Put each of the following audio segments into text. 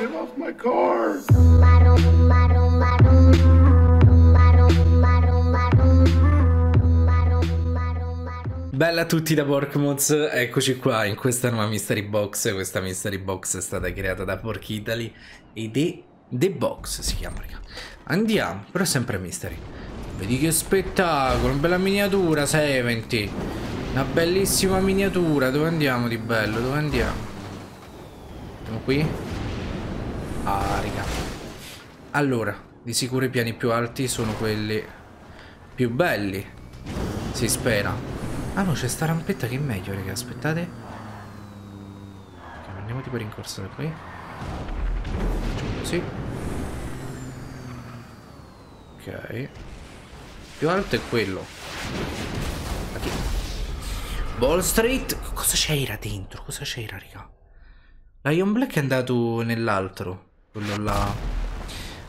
Get off my car! Bella a tutti da Porkmoz, eccoci qua in questa nuova mystery box, questa mystery box è stata creata da Pork Italy ed è The Box si chiama raga. Andiamo, però è sempre mystery. Vedi che spettacolo, una bella miniatura 70. Una bellissima miniatura, dove andiamo di bello, dove andiamo? Andiamo qui? Ah raga. Allora, di sicuro i piani più alti sono quelli più belli, si spera. Ah no, c'è sta rampetta che è meglio, raga. Aspettate. Ok, andiamo tipo rincorso da qui. Facciamo così. Ok. Più alto è quello. Aquí. Wall Street. Cosa c'era dentro? Cosa c'era, raga? Lion Black è andato nell'altro. Quello là.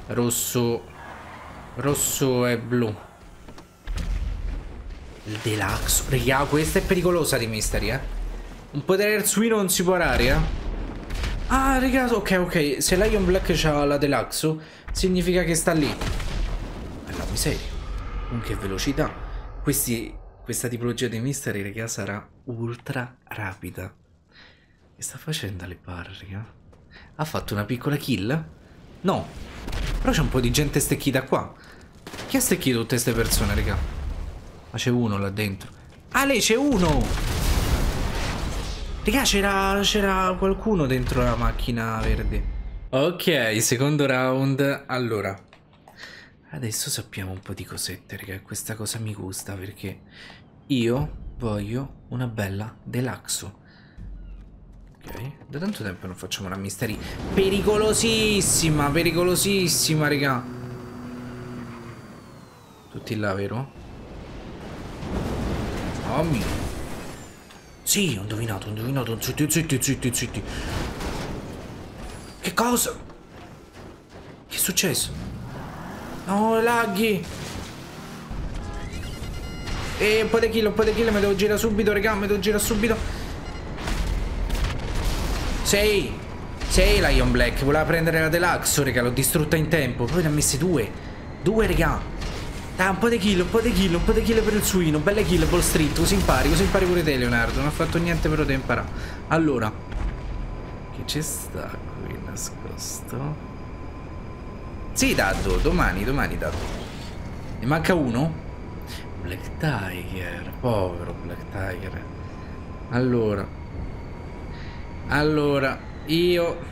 Rosso. Rosso e blu. Il deluxe. Raga, questa è pericolosa di Mystery, eh. Un potere airsuino non si può arare, eh. Ah, raga, ok, ok. Se Lion Black c'ha la deluxe, significa che sta lì. Bella miseria. Con che velocità. Questi, questa tipologia di Mystery, raga, sarà ultra rapida. Che sta facendo alle barre, raga? Ha fatto una piccola kill? No. Però c'è un po' di gente stecchita qua. Chi ha stecchito tutte queste persone, raga? Ma c'è uno là dentro. Ah, lei c'è uno! Raga, c'era qualcuno dentro la macchina verde. Ok, secondo round. Allora. Adesso sappiamo un po' di cosette, raga. Questa cosa mi gusta perché io voglio una bella deluxe. Ok, da tanto tempo non facciamo una misteri pericolosissima, pericolosissima, raga. Tutti là, vero? Oh mio. Sì, ho indovinato, ho indovinato. Zitti, zitti, zitti, zitti. Che cosa? Che è successo? No, laghi. E un po' di kill, un po' di kill, mi devo girare subito, raga, mi devo girare subito. Sei. Sei Lion Black, voleva prendere la deluxe, raga, l'ho distrutta in tempo. Poi ne ha messe due. Due, raga. Dai, un po' di kill, un po' di kill, un po' di kill per il suino. Belle kill, Wall Street. Così impari, così impari pure te, Leonardo. Non ha fatto niente però da imparare. Allora. Che ci sta qui nascosto? Sì, Daddo. Domani, domani, Daddo. Ne manca uno? Black Tiger. Povero Black Tiger. Allora. Allora. Io...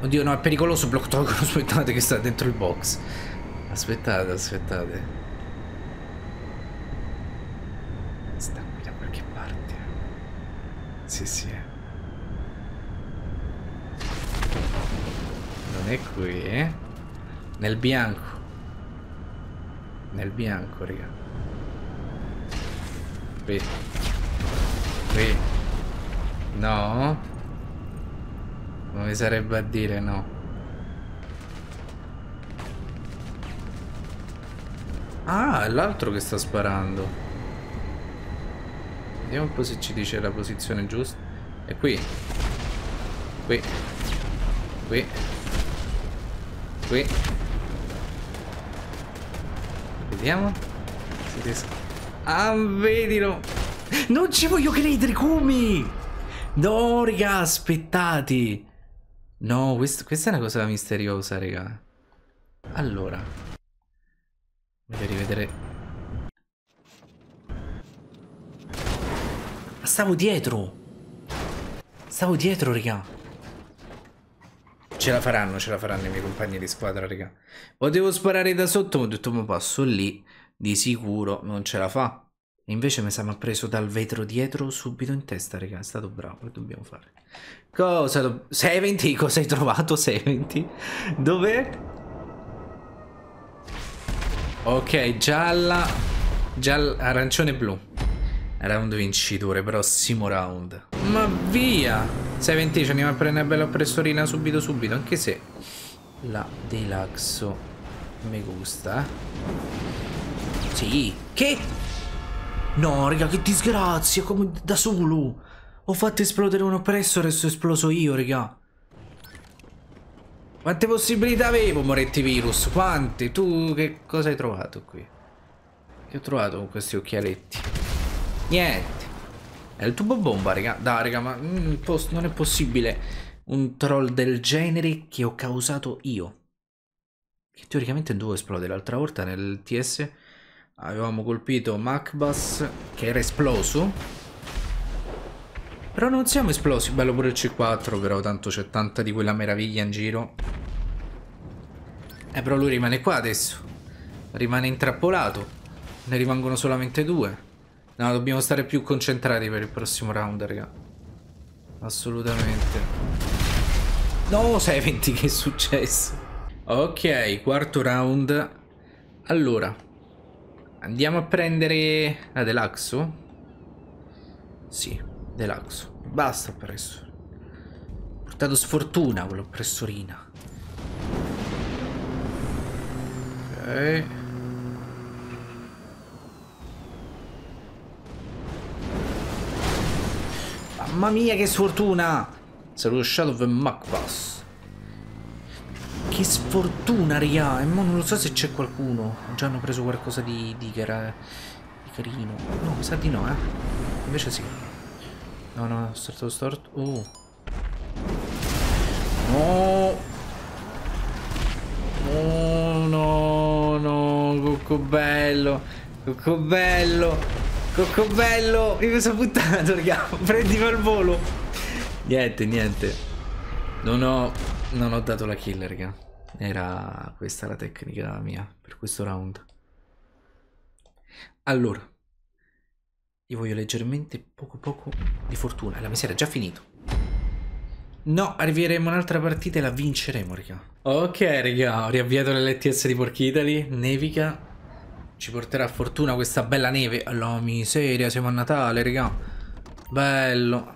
Oddio, no, è pericoloso Block Token. Aspettate che sta dentro il box. Aspettate, aspettate. Sta qui da qualche parte. Sì, sì. Non è qui, eh? Nel bianco. Nel bianco, raga. Qui. Qui. No. Mi sarebbe a dire no. Ah, è l'altro che sta sparando. Vediamo un po' se ci dice la posizione giusta. È qui. Qui. Qui. Qui. Vediamo. Ah, vedilo. Non ci voglio credere, come? No, raga, aspettate. No, questo, questa è una cosa misteriosa, raga. Allora. Voglio rivedere. Ma stavo dietro. Stavo dietro, raga. Ce la faranno, ce la faranno i miei compagni di squadra, raga. Potevo sparare da sotto, ma ho detto, ma passo lì. Di sicuro non ce la fa. Invece mi siamo preso dal vetro dietro subito in testa, raga. È stato bravo, che dobbiamo fare? Cosa? Do... 70? Cosa hai trovato? 70? Dov'è? Ok, gialla, gialla, arancione blu. Round vincitore, prossimo round. Ma via! 70 ci andiamo a prendere bella pressorina subito subito, anche se la Deluxo mi gusta. Sì. Che? No, raga, che disgrazia, come da solo. Ho fatto esplodere un oppressor e sono esploso io, raga. Quante possibilità avevo, Moretti Virus? Quante? Tu che cosa hai trovato qui? Che ho trovato con questi occhialetti? Niente. È il tubo bomba, raga. Dai, raga, ma mm, non è possibile un troll del genere che ho causato io. Che teoricamente dovevo esplodere. L'altra volta nel TS avevamo colpito Macbus che era esploso. Però non siamo esplosi. Bello pure il C4, però tanto c'è tanta di quella meraviglia in giro. Eh, però lui rimane qua adesso. Rimane intrappolato. Ne rimangono solamente due. No, dobbiamo stare più concentrati per il prossimo round, raga. Assolutamente. No, 620 che è successo? Ok, quarto round. Allora. Andiamo a prendere la Delaxo? Sì. Delaxo. Basta oppressore. Ho portato sfortuna quell'oppressorina. Ok. Mamma mia che sfortuna! Saluto Shadow of Macbus. Che sfortuna, raga! E mo non lo so se c'è qualcuno. Già hanno preso qualcosa di, di, di carino. No, mi sa di no, eh. Invece sì. No, no, storto, storto. Uh. No. Oh, no, no, Cocco bello. Cocco bello. Cocco bello. Mi sono buttato, raga. Prendimi al volo. Niente, niente. Non ho, non ho dato la kill, raga. Era questa la tecnica mia per questo round. Allora. Io voglio leggermente poco poco di fortuna. La miseria è già finito. No, arriveremo un'altra partita e la vinceremo, raga. Ok, raga, ho riavviato l'LTS di Porchitali. Nevica. Ci porterà fortuna questa bella neve. Alla miseria, siamo a Natale, raga. Bello.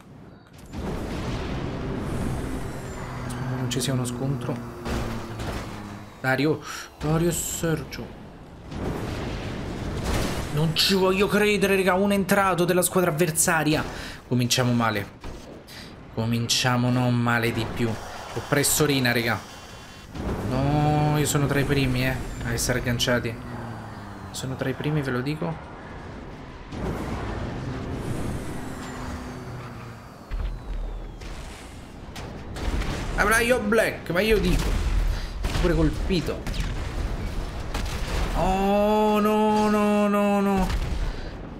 Spero non ci sia uno scontro. Dario. Dario e Sergio. Non ci voglio credere, raga. Un entrato della squadra avversaria. Cominciamo male. Cominciamo non male di più. Oppressorina, raga. No, io sono tra i primi, eh. A essere agganciati. Sono tra i primi, ve lo dico. Avrà io Black, ma io dico. Pure colpito. Oh no no no no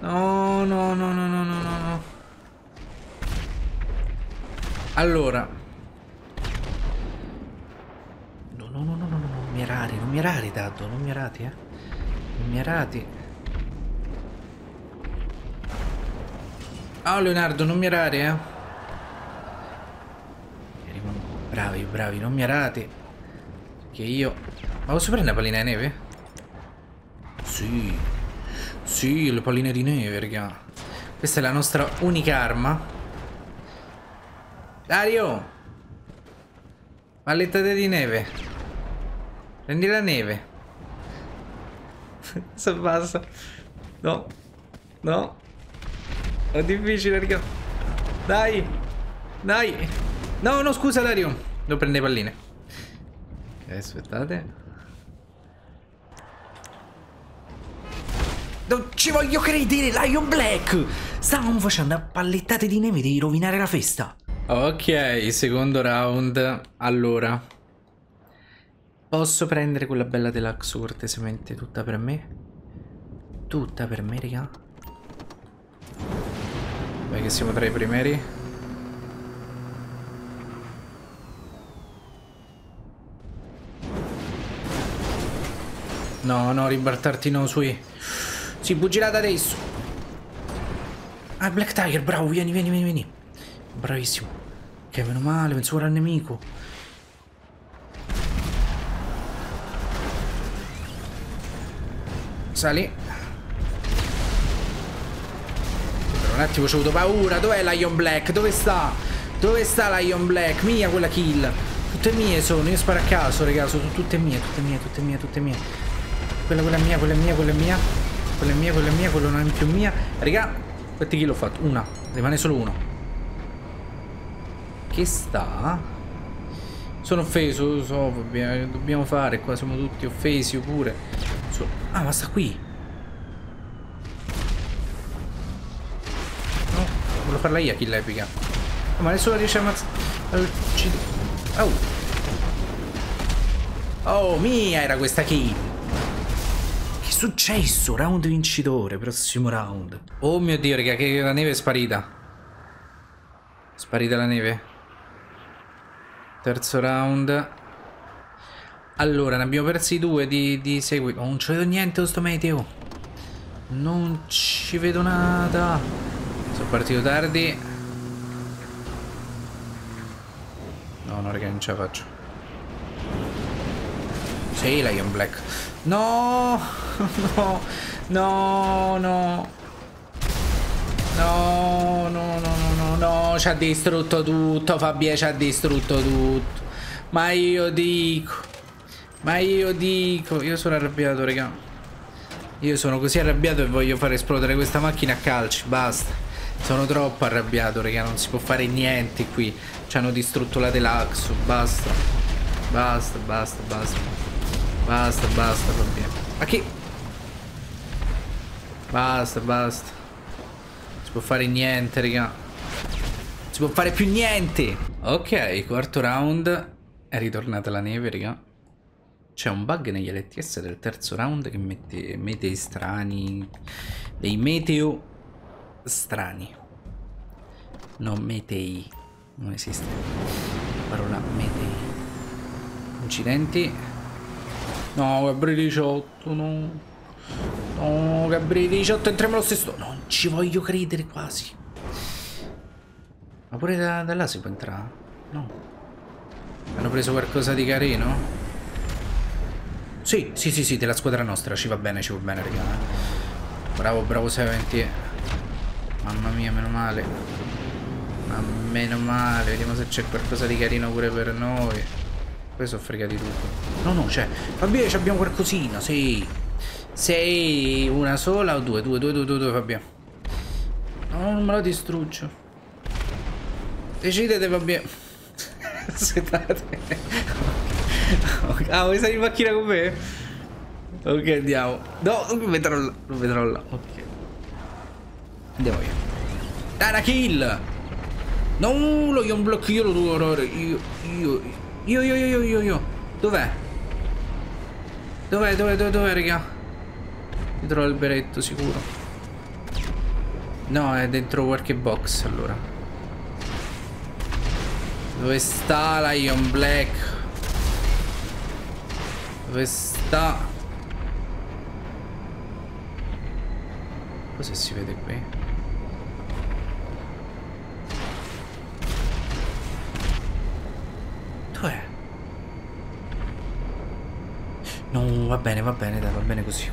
No no no no no no no Allora No no no no no non mi erari, non mi erari Daddo, non mi erati eh Non mi erati Oh Leonardo, non mi erari eh Bravi, bravi, non mi erati Che io Ma posso prendere la pallina di neve? Sì. Sì, le palline di neve, raga. Questa è la nostra unica arma. Dario! Pallettate di neve. Prendi la neve. Se basta. No. No. È difficile, raga. Dai. Dai. No, no, scusa, Dario. Devo prendere palline. Ok, aspettate. Non ci voglio credere, Lion Black! Stavamo facendo a pallettate di neve di rovinare la festa. Ok, secondo round. Allora. Posso prendere quella bella deluxe cortesemente tutta per me? Tutta per me, raga? Beh, che siamo tra i primeri. No, no, ribartarti no, sui... Si buggirata adesso. Ah, Black Tiger, bravo, vieni, vieni, vieni, vieni. Bravissimo. Ok, meno male, pensavo era il nemico. Sali. Per un attimo ci ho avuto paura. Dov'è Lion Black? Dove sta? Dove sta Lion Black? Mia quella kill. Tutte mie sono, io sparo a caso, raga, sono tutte mie, tutte mie, tutte mie, tutte mie. Quella, quella è mia, quella è mia, quella è mia. Quella è mia, quella è mia, quella non è più mia. Raga, quanti kill ho fatto? Una. Rimane solo uno. Che sta Sono offeso, lo so, dobbiamo fare, qua siamo tutti offesi pure. So ah, ma sta qui. No, volevo farla io kill epica. Oh, ma nessuno riesce a ammazzare. Oh. Oh, mia era questa kill. Successo? Round vincitore, prossimo round. Oh mio dio, raga, che la neve è sparita. Sparita la neve. Terzo round. Allora, ne abbiamo persi due di, di seguito. Oh, non ci vedo niente con sto meteo. Non ci vedo nada. Sono partito tardi. No, no, raga, non ce la faccio. Sì, Lion Black. No, no, no, no. No, no, no, no, no, ci ha distrutto tutto, Fabio ci ha distrutto tutto. Ma io dico, ma io dico, io sono arrabbiato, raga. Io sono così arrabbiato e voglio fare esplodere questa macchina a calci, basta. Sono troppo arrabbiato, raga, non si può fare niente qui. Ci hanno distrutto la Deluxe, basta. Basta, basta, basta. Basta, basta, Fabio. Ma che... Basta, basta può fare niente, raga. Si può fare più niente. Ok, quarto round. È ritornata la neve, raga. C'è un bug negli LTS del terzo round che mette metei strani. Dei meteo strani. Non metei. Non esiste. Parola metei. Incidenti. No, Gabriele 18, no. No, Gabriele 18, entriamo allo stesso. Non ci voglio credere quasi. Ma pure da, da là si può entrare? No. Hanno preso qualcosa di carino? Sì, sì, sì, sì, della squadra nostra. Ci va bene, ci va bene, raga. Bravo, bravo 620. Mamma mia, meno male. Ma meno male. Vediamo se c'è qualcosa di carino pure per noi. Poi sono fregati tutto. No, no, c'è. Va bene, abbiamo qualcosina, sì. Sei una sola o due? Due, due, due, due, due, Fabio. No, non me la distruggo. Decidete, Fabio. Aspettate. ah, vuoi salire in macchina con me? Ok, andiamo. No, non vedrò là. Non vedrò là. Ok. Andiamo io. Dai, una kill! No, lo io un blocco, io lo devo Io, io, io, io, io, io, io. Dov'è? Dov'è, dov'è, dov'è, dov'è, raga? Dietro l'alberetto sicuro No è dentro qualche box allora Dove sta Lion Black Dove sta Cosa si vede qui Dov'è? No va bene va bene dai va bene così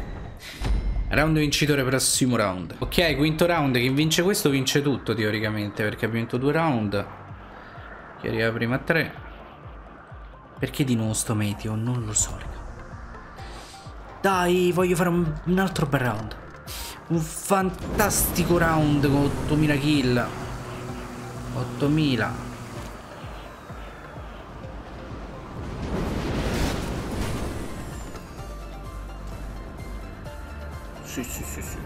Round vincitore prossimo round. Ok, quinto round. Chi vince questo vince tutto teoricamente. Perché abbiamo vinto due round. Chi arriva prima a tre. Perché di nuovo sto meteo? Non lo so, raga. Dai, voglio fare un, un altro bel round. Un fantastico round con 8000 kill. 8000. Sì, sì, sì, sì.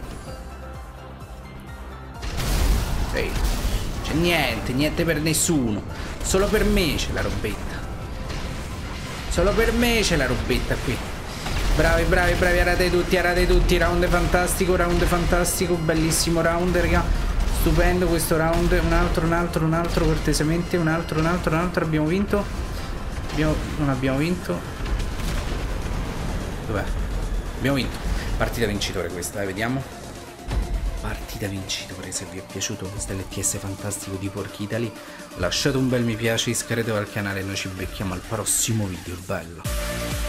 Ehi, c'è niente, niente per nessuno. Solo per me c'è la robetta. Solo per me c'è la robetta qui. Bravi, bravi, bravi, arate tutti, arate tutti. Round fantastico, round fantastico, bellissimo round, raga. Stupendo questo round. Un altro, un altro, un altro, cortesemente. Un altro, un altro, un altro. Abbiamo vinto. Abbiamo... Non abbiamo vinto. Dov'è? Abbiamo vinto. Partita vincitore questa, eh, vediamo. Partita vincitore, se vi è piaciuto questo LTS fantastico di Porky Italy, lasciate un bel mi piace, iscrivetevi al canale e noi ci becchiamo al prossimo video, bello.